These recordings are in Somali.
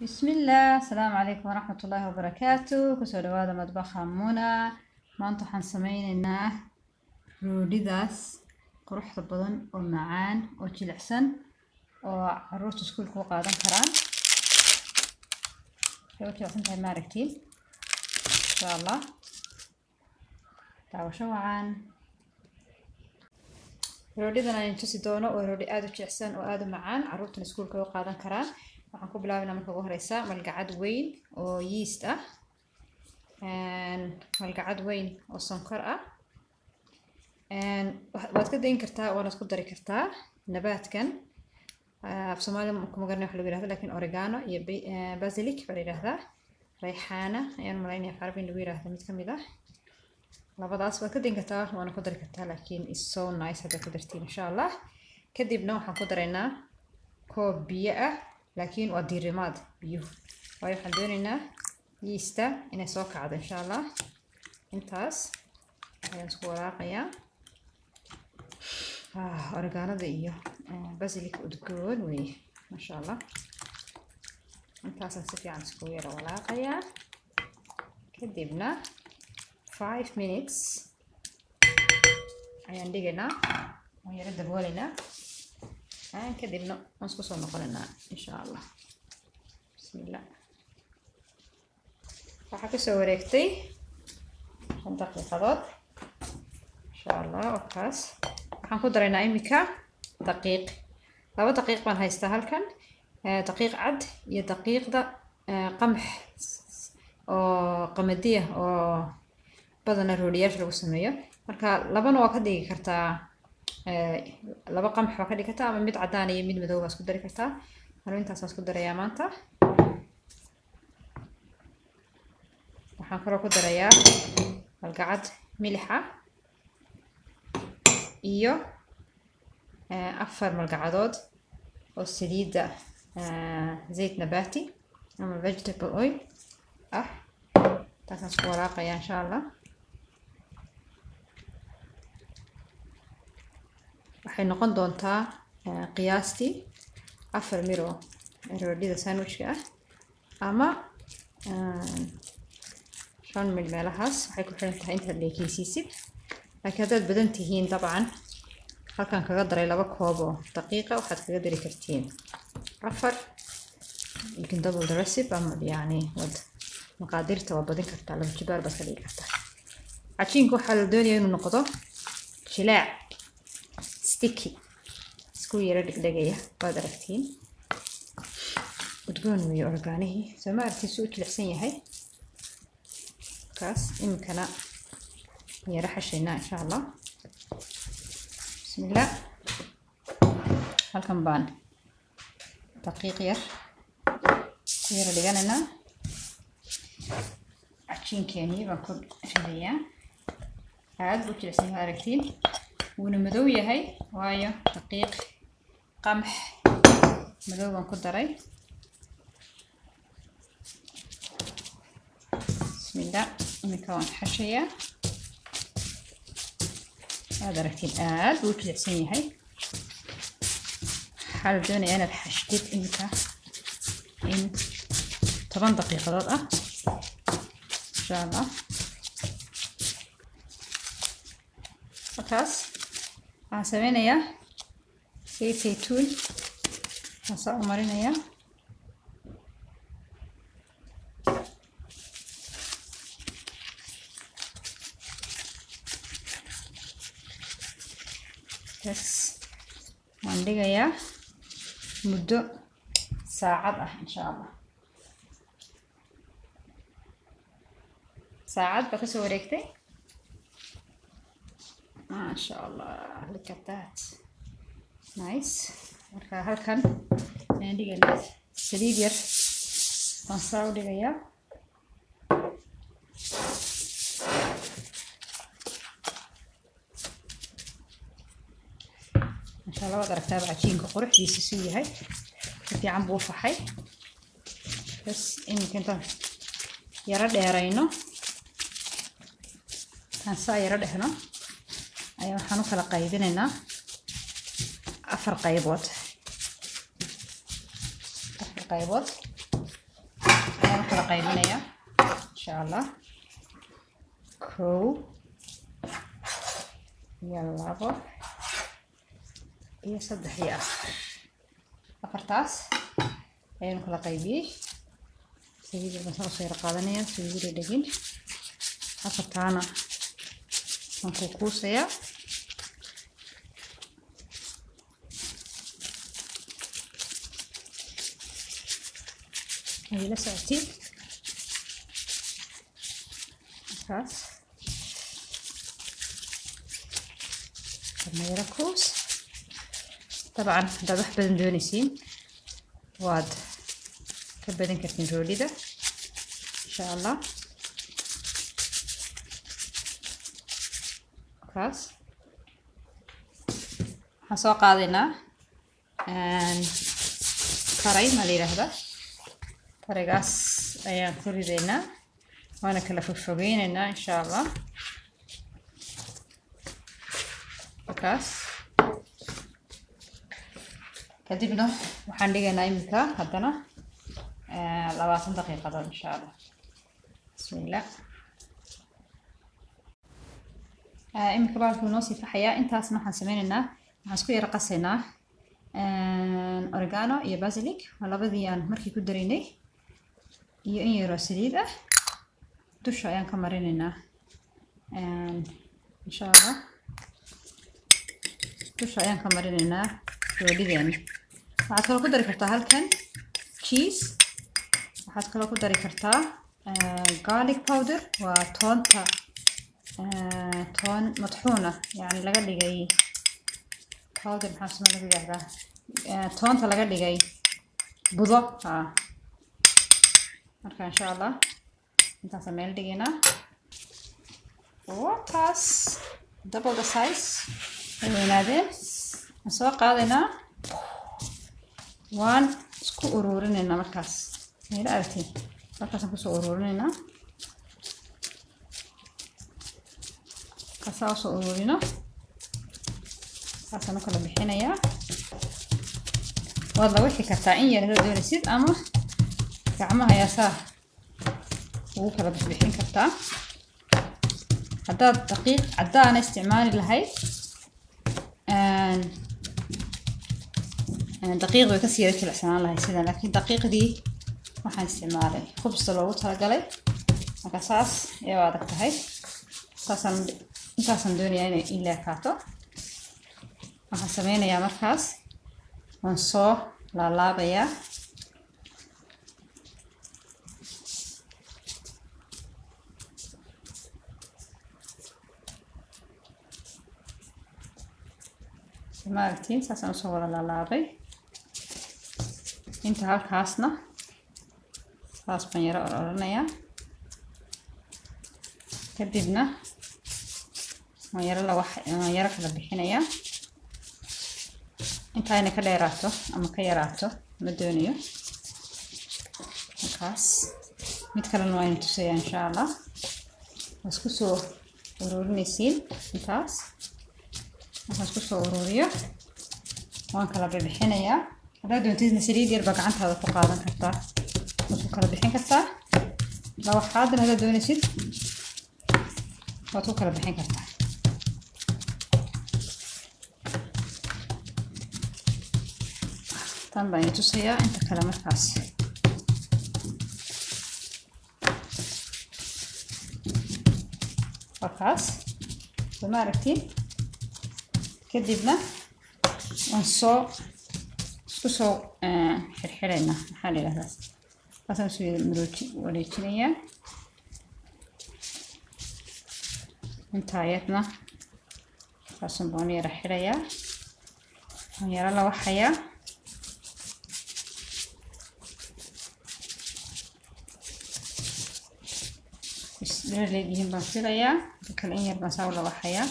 bismillaah asalaamu calaykum waraxmat ullaahi wabarakaatu ku soo dhawaada madbaqa muna. Maanta waxaan sameyneynaa roodhidaas quruxda badan oo macaan oo jilicsan oo carruurta iskuulka u qaadan karaan. Waxay u jilicsan tahay maaragtiin insha allah daawasho wacan roodhidan aan tusi doono oo roodhi aada u jilicsan oo aada u macaan caruurtan iskuulka u qaadan karaan waxaan ku bilaabaynaa marka ugu horeysa malgacad weyn oo yeast ah. Malgacad weyn oo sonkor ah. Waad ka dayn kartaa waanaad ku dari kartaa nabaadkan. Af soomaaliya kuma garanay wax lagu yiraahdo laakiin oregano iyo basilic baa la yidhahdaa rayxaana ayaan malaynaya carabi in lagu yiraahdo mid ka mid ah. Labadaas waad ka dayn kartaa waana ku dari kartaa laakiin is so nice haddaad ku dartiin insha allah. Kadibna waxaan ku daraynaa koob biyo ah laakiin waa diirimaad biyuhu waayo waxaan dooneynaa yiista inay soo kacdo insha allah intaas ayaan isku walaaqayaa oregaanada iyo basilic udgoon weeye maasha allah intaasaan si fiican isku yara walaaqayaa kadibna five minutes. ayaan dhigaynaa waan yaro dabooleynaa kadibna waan isku soo noqonaynaa insha allah bismillah. Waxaa ka soo wareegtay shan daqiiqadood insha allah wakaas waxaan ku daraynaa imika daqiiq laba daqiiq baan haystaa halkan daqiiq cad iyo daqiiqda qamax oo qamadiya oo badana roodhiyaasha lagu sameeyo marka labana waa ka dhigi kartaa laba qamax waa ka dhigi kartaa ama mid cadaan iyo mid madow baa isku dari kartaa anu intaasaan isku darayaa maanta. Waxaan kaloo ku darayaa malgacad milixa iyo afar malgacadood oo saliidda zayt nabati ama vegetable oil ah. Taasaan isku walaaqayaa insha allah waxay noqon doontaa qiyaastii afar miro roodhida sandwichka ah ama shan mil meelahaas. Waxay ku xiran tahay intaad leekeysiisid laakiin haddaad badan tihiin dabcan halkan kaga daray laba koob oo daqiiqa waxaad kaga dari kartiin afar. You double the recipe ama yacni wad maqaadirta waa badin kartaa laba jibaar baad ka dhigi kartaa. Cajiinka waxaa la doonaya inuu noqdo jilaac isku yaro dhegdhegaya waad aragtiin udgoon weeye orgaanihii soo ma aragtiin suu u jilicsan yahay kaas iminkana yaro xashaynaa insha allah bismillah halkan baan daqiiq yar ku yaro dhiganaynaa cajiinkeenii baan ku ridayaa aada buu jilicsan yahay aragtiin ونمدو هاي. وايو دقيق. قمح. مدو بان كدري بسم الله. مكوان حشية. هذا ركتين آد وكذا هاي؟ حال دوني أنا بحشتيت انك إن طبعا دقيقة ضرأة إن شاء الله. خلاص waxaan sameynayaa sayt saytuun waasaa u marinayaa bas waan dhigayaa muddo saacad ah insha allah saacad baa ka soo wareegtay maasha allah look at that. Nice. Marka halkan ayaan dhigaynaa saliid yar. Waan saa u dhigayaa masha allah waad aragtaaba cajiinka quruxdiisa suu yahay. Si fiican buu faxay. Bas iminka yaro dheerayno. Intaan saa yaro dhehno ayaa waxaan u kala qaybinaynaa afar qaybood. Afar qaybood. Ayaan u kala qaybinayaa insha allah kow iyo labo iyo saddex iyo afar. Afartaas ayaan kala qaybiyey. Saliida basal soo yar qaadanaya saliida dhegin afartaana waan ku kuusayaa هي ساعتين خلاص الميرة كوس طبعا ذبح بندونيسين واد. كبدن كتن جوليدة إن شاء الله. خلاص حسوا قاضينا. كريم اللي رهبه karaygaas ayaan ku ridaynaa waana kala fogfogeynaynaa insha allah markaas kadibna waxaan dhigaynaa iminka haddana labaatan daqiiqadood insha allah bismillah iminka baalkuu noo sii faxayaa. Intaasna waxaan sameynaynaa waxaan isku yara qasaynaa oregano iyo basilic. Waa labadii aan markii ku daraynay iyo in yaroo saliid ah. Dusha ayaan ka marinaynaa. Insha allah dusha ayaan ka marinaynaa. Roolideena waxaad kaloo ku dari kartaa halkan cheese. Waxaad kaloo ku dari kartaa garlic powder. Waa toonta toon madxuuna yani laga dhigay powder maxaa suma lagu yidhahdaa toonta laga dhigay budo haa marka insha allah intaasa meel dhigaynaa wakaas double the size ay weynaadeen waan soo qaadaynaa waan isku uruurinaynaa markaas mayla aragtiin markaasaan ku soo uruurinaynaa markaasaa u soo uruurino saasaan u kala bixinayaa waad la wixi kartaa in yar hadoo doonaysid ama gacmaha ayaa saa ugu kala bixbixin kartaa. Haddaad daqiiq caddaana isticmaali lahayd daqiiq way ka sii yara jilicsanaan lahayd sida laakiin daqiiqdii waxaan isticmaalay. Khubsta loogu talagalay marka saas ee adag tahay. Saasaan intaasaan doonayaa inay ila ekaato waxaan sameynayaa markaas. Waan soo laalaabayaa maaragtiin saasaan u soo wada laalaabay inta halkaasna saas baan yaro ororanayaa kadibna waan yaro kala bixinayaa intaa inay ka dheeraato ama ka yaraato ma doonayo halkaas mid kalena waa ina tusayaa insha allah waa isku soo ururinaysiin intaas markaas markaas soo ma aragtiin كديبنا ونصو تصو آه حرحرينا حالي لها قسم سوية مروتي وليتنية انتايتنا قسم بوني رحرية ونيرا لوحيا بس دلالي جيهن بانفيرايا بكل اين يربان ساولا وحيا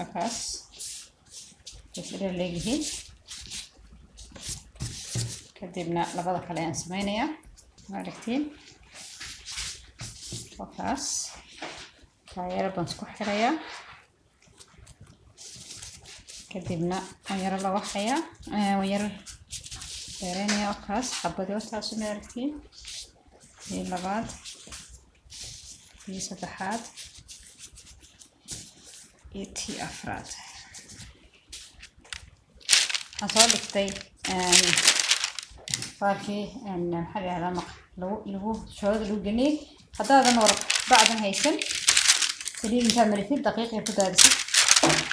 أكاس isdhira leegyihiin kadibna labada kale ayaan sameynayaa ma aragtiin markaas taayaro baan isku xirayaa kadibna waan yaro la waan yaro dheereynayaa markaas xabadii wataasu ma aragtiin tii labaad tii saddexaad iyo tii afraad waxaan soo dhigtay baakii maxaa la yihahdaa maq lagu shoolada lagu geliyay haddaadan war bacdan haysan. Saliid intaa maritid daqiiqii ku daadisid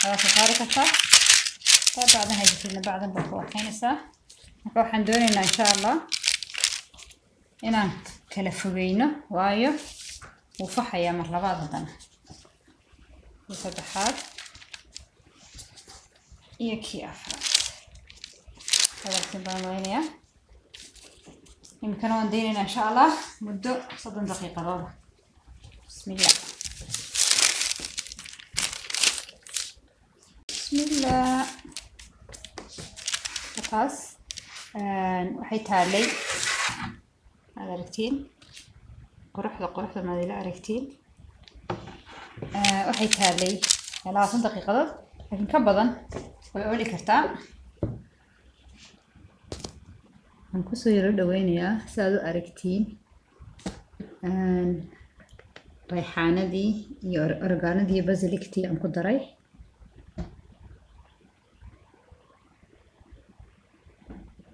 waa saari kartaa. Taa bacdan haysatidna bacdan baad ku adkaynaysaa. Marka waxaan doonaynaa insha allah inaan kala fogeyno waayo wuu faxayaa mar labaad haddana. Kii saddexaad. Iyo kii afraad هذا السمبان إن شاء الله. مدة صدن دقيقة بابا. بسم الله. بسم الله. خلاص آه، وحيت علي هذا رتين قرح ذا قرح ذا ما ذي لا رتين آه، وحيت علي خلاص دقيقة بابا. لكن كبضا ويقولي كرتان waxaan ku soo yaro dhaweynayaa si u aragtiin rayxaanadii iyo orgaanadii iyo basilictii aan ku daray.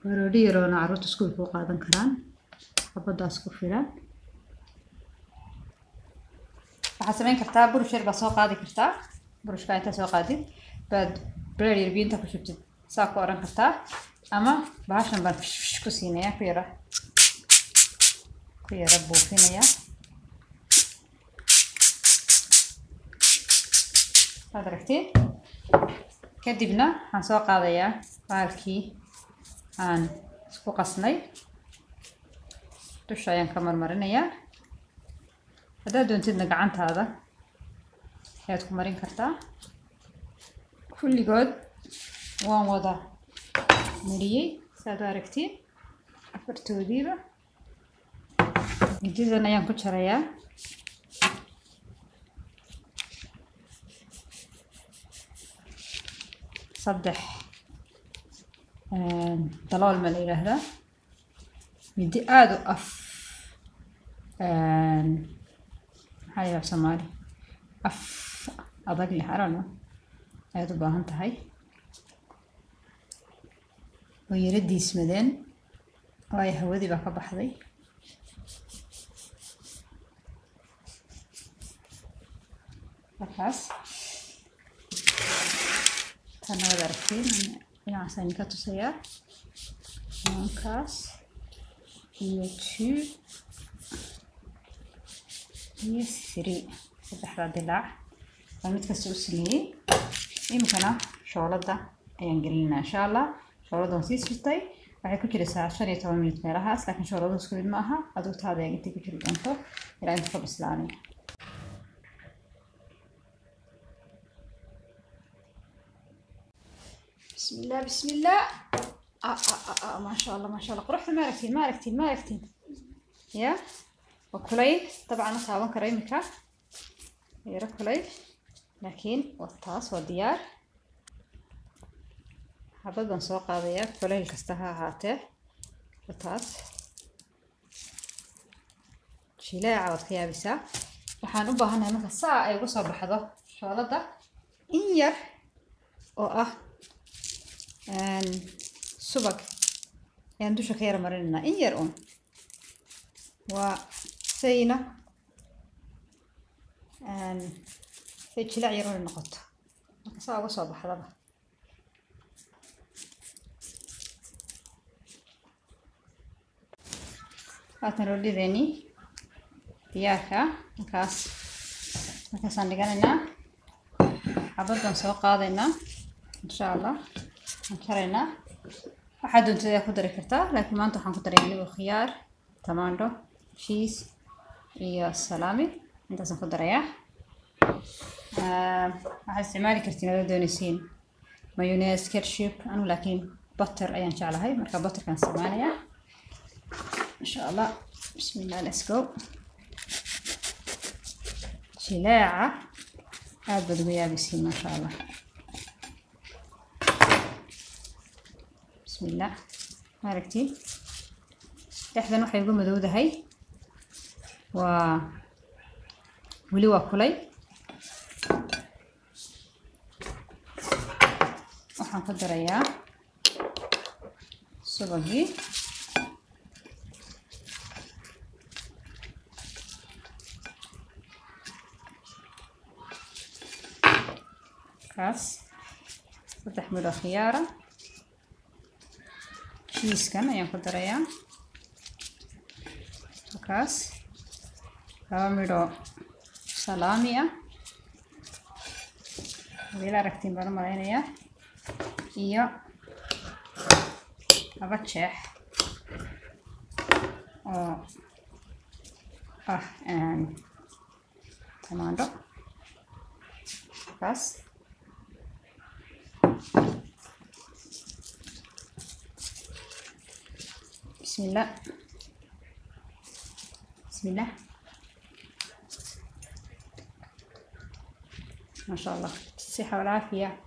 Baroodhi yaroona carruurta iskuulka u qaadan karaan xabadaas ku filan waxaad samayn kartaa burush yar baad soo qaadi kartaa. Burushka intaa soo qaadid baad bread yar biinta ku shubtid saa ku odhan kartaa ama bahashan baan fish fish ku siinaya ku yara ku yara buufinaya. Waad aragtiin kadibna waxaan soo qaadayaa baalkii aan isku qasnay. Dusha ayaan ka marmarinayaa. Haddaad doontidna gacantaada ayaad ku marin kartaa. Kulligood afartoodiiba mididan ayaan ku jarayaa saddex dalool ma la yidhaahdaa midi aada u af maxaa la yidhaha soomaali af adag leh arano ayaad u baahan tahay ويردي سمدين واي هودي بقى بحضي بحس أنا أعرفين أنا عشان كاتو سيا مانكاس يوتيو يسري. فتح هذا دلع. فمتكسر سني إيه مكانه شغلة ده ينقلنا إن شاء الله. شوردون سيس شتاي. waxay ku jiraysaa shan iyo toban minit meelahaas laakiin shuuradu isku mid ma aha adigu taada yaa intay ku jiri cunto ilaa inta ka bislaanay بسم الله بسم الله. آه،, آه،, آه،, آه ما شاء الله ما شاء الله. قرحت ما عرفتين ما عرفتين ما عرفتين يا وكلي. طبعا صابون كريمك. يا ركلي لكن والطاس والديار. xabad baan soo qaadayaa. Kuleyl kasta ha ahaatee. Taas jilaaca waad ka yaabisaa. Waxaan u baahanahay marka saa ay uga soo baxdo shooladda in yar oo ah ehm, subag. Ayaan dusha ka yar marinaynaa. In yar un waa sayna ehm, say jilaac yar noqoto. Marka saa uga soo baxdaba. Waatan roodhideeni diyaarka markaas markaasaan dhiganaynaa xabaddan soo qaadaynaa insha allah waan jaraynaa waxaa doontada ku dari kartaa laakiin maanta waxaan ku daray anigu khiyaar tamaandho cheese iyo salami intaasaan ku darayaa waxaad isticmaali kartiin adoo doonaysiin mayonnaise ketchup anu laakiin butter ayaan jeclahay marka butterkaan isticmaalayaa إن شاء الله. بسم الله ليتس جو شلاعه هذا الويابس ما شاء الله. بسم الله. ما ركتي تحدن واحد يقول مدودة هاي. و ولوا كلي. وحنقدر إياه. صبغي خاص. وتحمل خيارة. تشيز كان يعني أيام خضرية وكاس راميرو سلامية ويلا ركتين بنا مرينية إيو. أبا تشيح. أو. أه أن. تمام. كاس بسم الله. بسم الله. ما شاء الله. الصحة والعافية.